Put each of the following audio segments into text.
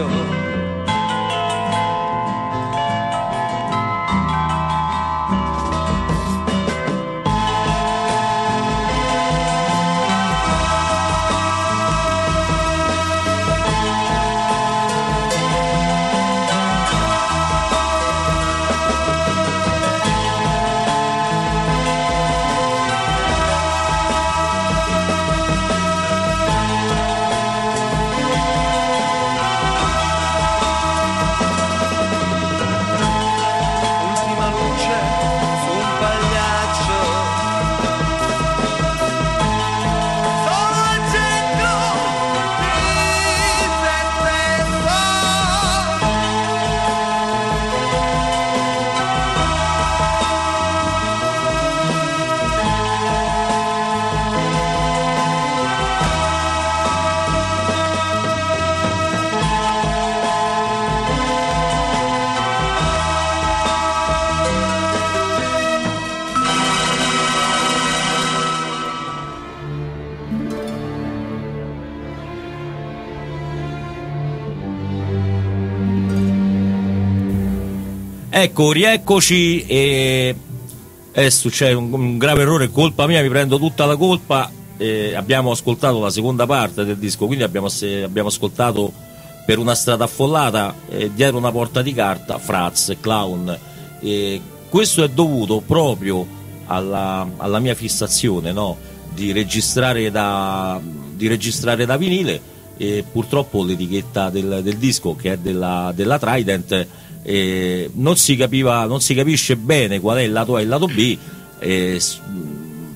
여 Ecco, rieccoci e adesso c'è un, un grave errore, colpa mia, mi prendo tutta la colpa. Eh, abbiamo ascoltato la seconda parte del disco, quindi abbiamo, se- abbiamo ascoltato per una strada affollata, eh, dietro una porta di carta, Fraz, Clown. Eh, questo è dovuto proprio alla, alla mia fissazione no? di, registrare da, di registrare da vinile e purtroppo l'etichetta del, del disco che è della, della Trident eh, non, si capiva, non si capisce bene qual è il lato A e il lato B e s-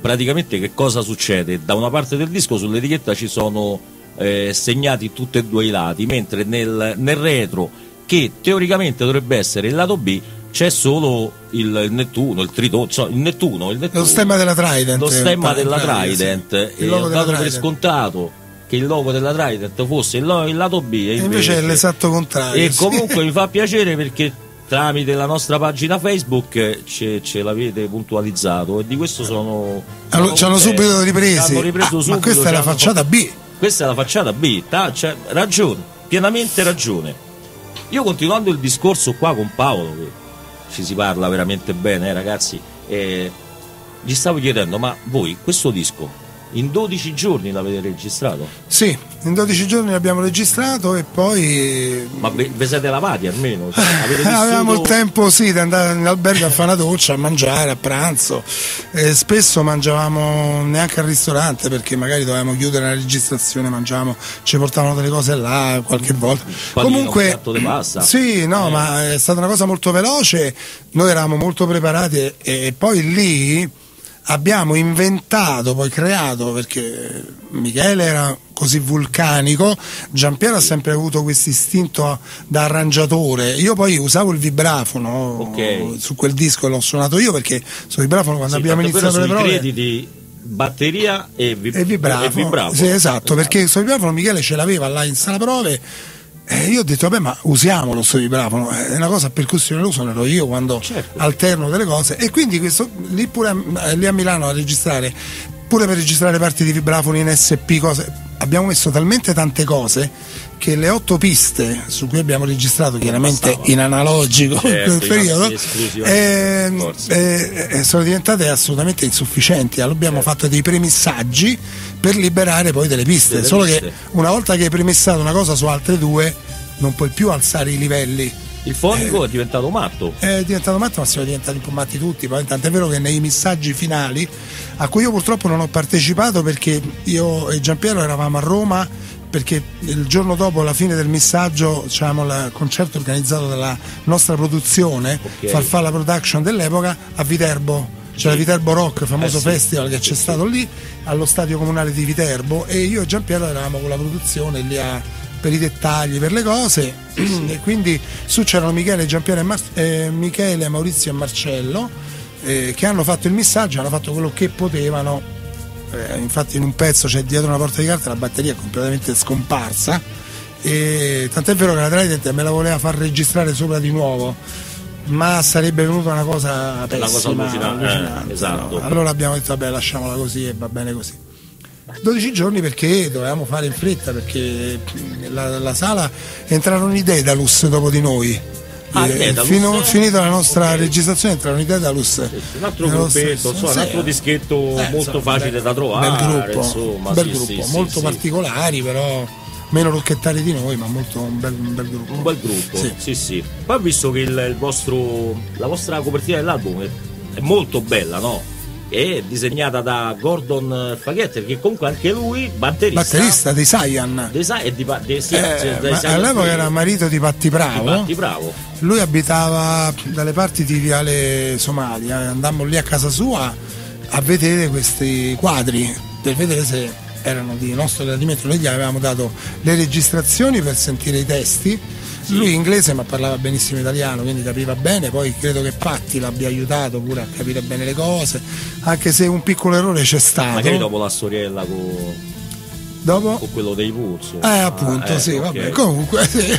praticamente che cosa succede da una parte del disco sull'etichetta ci sono eh, segnati tutti e due i lati mentre nel, nel retro che teoricamente dovrebbe essere il lato B c'è solo il, il Nettuno, il Tritone, insomma, il Nettuno, il Nettuno Lo stemma della Trident. lo stemma eh, della Trident, sì. E ho dato per Trident. scontato che il logo della Trident fosse il, il lato B e E invece è l'esatto contrario. e sì. comunque mi fa piacere perché tramite la nostra pagina Facebook ce, ce l'avete puntualizzato e di questo sono, Allora, ci hanno subito ripresi. Ci hanno ripreso Ah, subito ma questa è la facciata B. questa è la facciata B, ta- c'è ragione, pienamente ragione. Io continuando il discorso qua con Paolo, che ci si parla veramente bene, eh, ragazzi, eh, gli stavo chiedendo, ma voi questo disco in 12 giorni l'avete registrato? Sì, in 12 giorni l'abbiamo registrato e poi Ma ve, ve siete lavati almeno? Cioè, vissuto... avevamo il tempo sì, di andare in albergo a fare una doccia, a mangiare, a pranzo. E spesso mangiavamo neanche al ristorante perché magari dovevamo chiudere la registrazione, mangiavamo, ci portavano delle cose là qualche volta. panino, Comunque, un pasta. sì, no, Eh. ma è stata una cosa molto veloce. Noi eravamo molto preparati e, e poi lì abbiamo inventato, poi creato, perché Michele era così vulcanico, Giampiero ha sempre avuto questo istinto da arrangiatore. Io poi usavo il vibrafono Ok. su quel disco e l'ho suonato io perché sul vibrafono quando Sì, abbiamo iniziato le prove crediti batteria e, vib- e vibrafono. e vibrafono. Sì, esatto, perché sul vibrafono Michele ce l'aveva là in sala prove. E io ho detto, vabbè, ma usiamolo sto vibrafono, è una cosa a percussione, lo suonerò io quando Certo. alterno delle cose. E quindi questo lì pure a, lì a Milano a registrare, pure per registrare parti di vibrafoni in SP, cose, abbiamo messo talmente tante cose che le otto piste su cui abbiamo registrato, chiaramente bastava. in analogico in Certo, quel i periodo, forse. eh, eh, sono diventate assolutamente insufficienti. Allora abbiamo fatto dei premissaggi per liberare poi delle piste. Delle Solo piste. che una volta che hai premessato una cosa su altre due, non puoi più alzare i livelli. Il fonico è diventato matto. È diventato matto, ma siamo diventati un po' matti tutti. Poi, tant'è vero che nei missaggi finali, a cui io purtroppo non ho partecipato perché io e Giampiero eravamo a Roma. Perché il giorno dopo la fine del missaggio c'avevamo il concerto organizzato dalla nostra produzione, Ok. Farfalla Production dell'epoca, a Viterbo. C'era Sì. Viterbo Rock, famoso Eh sì, festival che sì, c'è sì. stato lì allo stadio comunale di Viterbo e io e Giampiero eravamo con la produzione lì a- per i dettagli, per le cose e quindi su c'erano Michele, Giampiero e Mar- eh, Michele, Maurizio e Marcello eh, che hanno fatto il missaggio, hanno fatto quello che potevano Eh, infatti in un pezzo c'è dietro una porta di carta la batteria è completamente scomparsa e tant'è vero che la Trident me la voleva far registrare sopra di nuovo ma sarebbe venuta una cosa pessima cosa allucinante, eh, allucinante, esatto. no? allora abbiamo detto vabbè lasciamola così e va bene così 12 giorni perché dovevamo fare in fretta perché la, la sala entrarono i Dedalus dopo di noi Ah, i Daedalus? fino- finita la nostra Ok. registrazione entrarono i Dedalus Un altro gruppetto, insomma, un altro dischetto eh, molto facile da trovare. bel gruppo, insomma, bel sì, gruppo sì, molto sì. particolari però meno rocchettari di noi ma molto un bel, un bel gruppo Un bel gruppo, Sì. sì, sì. Poi ho visto che il, il vostro, la vostra copertina dell'album è, è molto bella, no? È disegnata da Gordon Faghetti, perché comunque anche lui, batterista, batterista dei Saiyan. È di, de- sì, Eh, sì, dei Silent all'epoca era marito di Patti Bravo. Patti Bravo. lui abitava dalle parti di Viale Somalia andammo lì a casa sua a vedere questi quadri per vedere se erano di nostro gradimento noi gli avevamo dato le registrazioni per sentire i testi lui inglese ma parlava benissimo italiano quindi capiva bene poi credo che Patti l'abbia aiutato pure a capire bene le cose anche se un piccolo errore c'è stato Magari dopo la storiella con, dopo con quello dei Puzzo. eh, appunto, sì, vabbè, comunque. sì.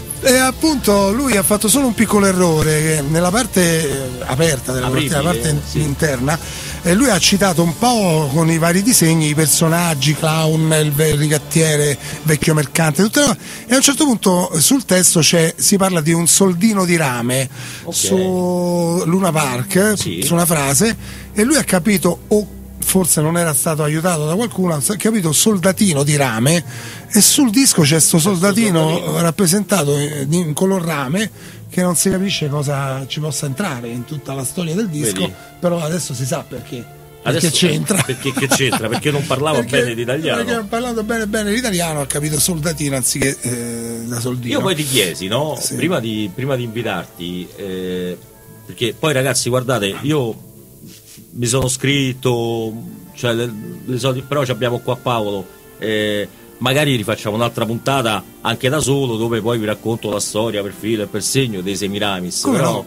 E appunto lui ha fatto solo un piccolo errore che nella parte eh, aperta della Apribile, parte sì. interna, e lui ha citato un po' con i vari disegni i personaggi, clown, il rigattiere, vecchio mercante, tutte le e a un certo punto eh, sul testo c'è, si parla di un soldino di rame Ok. su Luna Park, Sì. su una frase, e lui ha capito o forse non era stato aiutato da qualcuno, ha capito soldatino di rame e sul disco c'è sto soldatino, soldatino. rappresentato in color rame che non si capisce cosa ci possa entrare in tutta la storia del disco, Vedi? però adesso si sa perché. Perché Adesso- c'entra? Perché c'entra? Perché non parlava Perché- bene l'italiano. Perché parlando bene bene l'italiano ha capito soldatino anziché eh, da soldino. Io poi ti chiesi, no? Sì. Prima, di, prima di invitarti, eh, perché poi ragazzi, guardate, io mi sono scritto, cioè, le, le solite- però ci abbiamo qua Paolo, eh, magari rifacciamo un'altra puntata anche da solo, dove poi vi racconto la storia per filo e per segno dei Semiramis. Come però, no?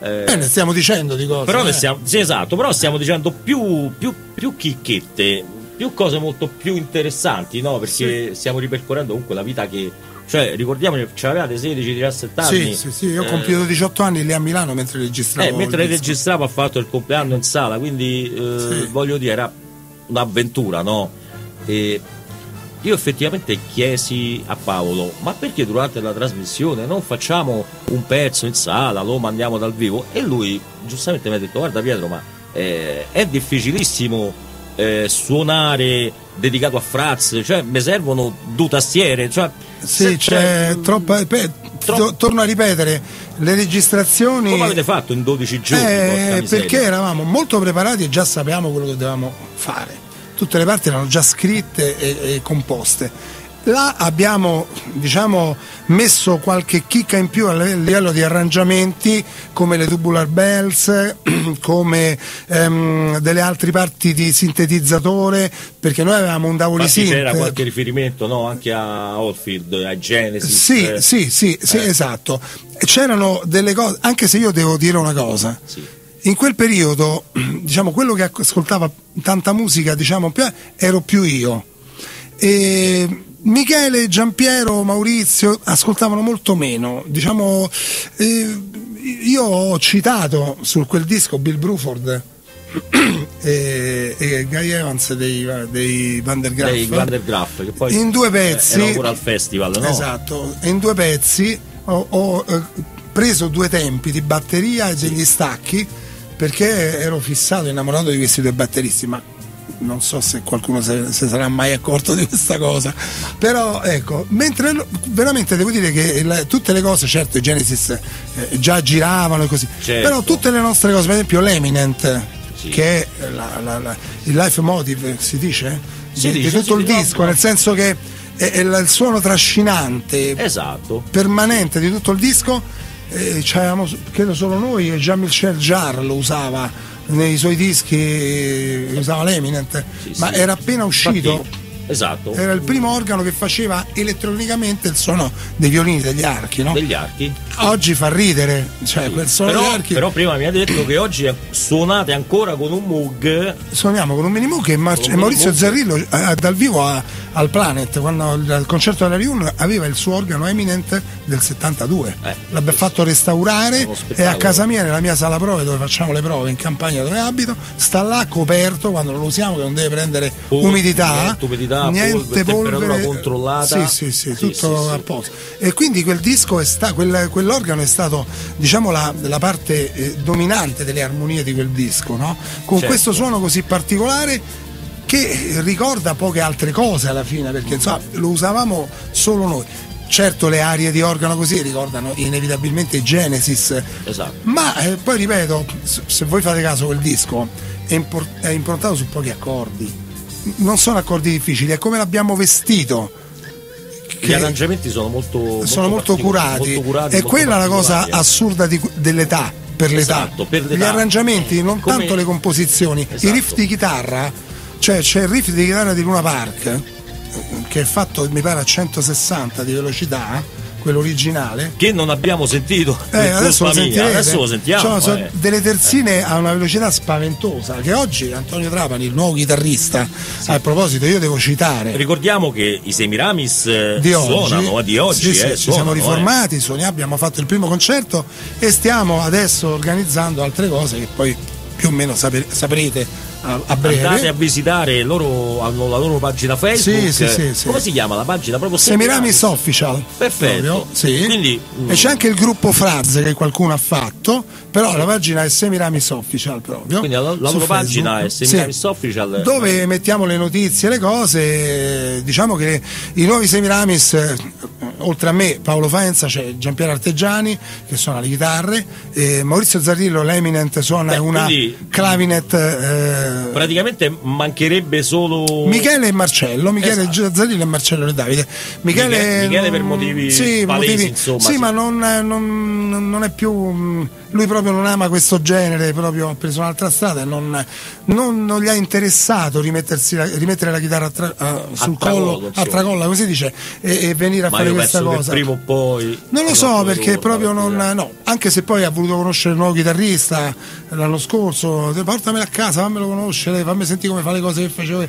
eh, Eh, ne stiamo dicendo di cose. però ne eh. stiamo, sì, esatto, però stiamo dicendo più, più, più chicchette, più cose molto più interessanti, no? Perché stiamo ripercorrendo comunque la vita che. Cioè, ricordiamo che ce l'avevate 16-17 anni. Sì, sì, sì, io ho eh, compiuto 18 anni lì a Milano mentre registravo. eh, mentre registravo ha fatto il compleanno in sala, quindi eh, Sì. voglio dire, era un'avventura, no? E io effettivamente chiesi a Paolo, ma perché durante la trasmissione non facciamo un pezzo in sala, lo mandiamo dal vivo? E lui giustamente mi ha detto, guarda Pietro, ma eh, è difficilissimo eh, suonare dedicato a Fraz, cioè mi servono due tastiere, cioè, Sì, se- c'è troppa. pe- tro- to- torno a ripetere, le registrazioni. Come avete fatto in 12 giorni? Eh, perché eravamo molto preparati e già sapevamo quello che dovevamo fare. Tutte le parti erano già scritte e, e composte. Là abbiamo diciamo, messo qualche chicca in più a livello di arrangiamenti come le tubular bells, come ehm, delle altre parti di sintetizzatore, perché noi avevamo un Davoli Infatti c'era synth. qualche riferimento no? anche a Oldfield, a Genesis. Sì, eh, sì, sì, sì, Eh. esatto. C'erano delle cose, anche se io devo dire una cosa. sì. In quel periodo, diciamo, quello che ascoltava tanta musica, diciamo, ero più io. E Michele, Giampiero, Maurizio ascoltavano molto meno. Diciamo, eh, io ho citato su quel disco Bill Bruford e, e Guy Evans dei, dei Van der Graaf. Dei Van der Graaf, che poi in due eh, pezzi pure al festival, no? Esatto, in due pezzi ho, ho, eh, preso due tempi di batteria e degli stacchi perché ero fissato, innamorato di questi due batteristi, ma non so se qualcuno se, se sarà mai accorto di questa cosa. Però ecco, mentre veramente devo dire che il- tutte le cose, certo i Genesis eh, già giravano e così, Certo. però tutte le nostre cose, per esempio l'Eminent, Sì. che è la- la- la- il life motive, si dice? Si di, di dice, tutto sì, il disco, no. nel senso che è, è il suono trascinante, Esatto. permanente di tutto il disco. eh, credo solo noi e Jean-Michel Jarre lo usava nei suoi dischi, eh, usava l'Eminent, Sì, ma sì. era appena uscito. Infatti, esatto. Era il primo organo che faceva elettronicamente il suono dei violini degli archi, no? degli archi. Oggi fa ridere, cioè quel suono Però, degli archi. però prima mi ha detto che oggi suonate ancora con un Moog. Suoniamo con un mini Moog e, Mar- e Maurizio Zarrillo eh, dal vivo a- al Planet, quando il, al concerto della Riun aveva il suo organo Eminent del 72. Eh, L'abbiamo fatto restaurare e a casa mia, nella mia sala prove dove facciamo le prove in campagna dove abito, sta là coperto quando lo usiamo che non deve prendere Pol- umidità, niente umidità, polvere, temperatura controllata. Sì, sì, sì, Sì, tutto sì. a posto. E quindi quel disco è sta- quel- quell'organo è stato diciamo la, la parte eh, dominante delle armonie di quel disco, no? Con Certo. questo suono così particolare che ricorda poche altre cose alla fine, perché insomma lo usavamo solo noi. Certo le arie di organo così ricordano inevitabilmente Genesis, Esatto. ma eh, poi ripeto, se voi fate caso quel disco è, impor- è improntato su pochi accordi, non sono accordi difficili, è come l'abbiamo vestito. Gli arrangiamenti sono molto, sono molto curati, molto curati, e molto quella è la cosa eh. assurda di- dell'età per l'età Esatto, per gli l'età. arrangiamenti non Come- tanto le composizioni Esatto. i riff di chitarra cioè c'è il riff di chitarra di Luna Park che è fatto mi pare a 160 di velocità quello originale Che non abbiamo sentito. eh, adesso, lo adesso lo sentiamo. Cioè, sono eh. delle terzine a una velocità spaventosa che oggi Antonio Trapani, il nuovo chitarrista, a proposito io devo citare Ricordiamo che i Semiramis eh, di oggi, suonano, eh, di oggi Sì, sì, eh, ci siamo suonano, eh. riformati, suoniamo, abbiamo fatto il primo concerto e stiamo adesso organizzando altre cose che poi più o meno saprete a, a breve. Andate a visitare, loro hanno la loro pagina Facebook. Sì, sì, sì, sì. Come si chiama la pagina? Proprio Semiramis Official. Perfetto. sì. Quindi, mm. E c'è anche il gruppo Frazze che qualcuno ha fatto, però la pagina è Semiramis Official proprio. Quindi la, la loro pagina Facebook. è Semiramis Sì. Official. dove mettiamo le notizie, le cose. Diciamo che i nuovi Semiramis, oltre a me, Paolo Faenza, c'è Giampiero Arteggiani che suona le chitarre, Maurizio Zarrillo, l'Eminent, suona Beh, una clavinet. eh, Praticamente mancherebbe solo. Michele e Marcello, Michele Esatto. Zarillo e Marcello e Davide. Michele, Michele- Michele per non- motivi sì, palesi, motivi- insomma, sì, sì. ma non, non- non è più. Lui proprio non ama questo genere, proprio ha preso un'altra strada e non, non- non gli ha interessato rimettersi la- rimettere la chitarra a tra- a- sul tracollo, collo, a tracolla, come si dice, e, e venire a Ma fare questa cosa. prima o poi. Non lo so perché proprio non. No, anche se poi ha voluto conoscere il nuovo chitarrista l'anno scorso, portamelo a casa, fammelo conoscere, fammi sentire come fa le cose che facevo io.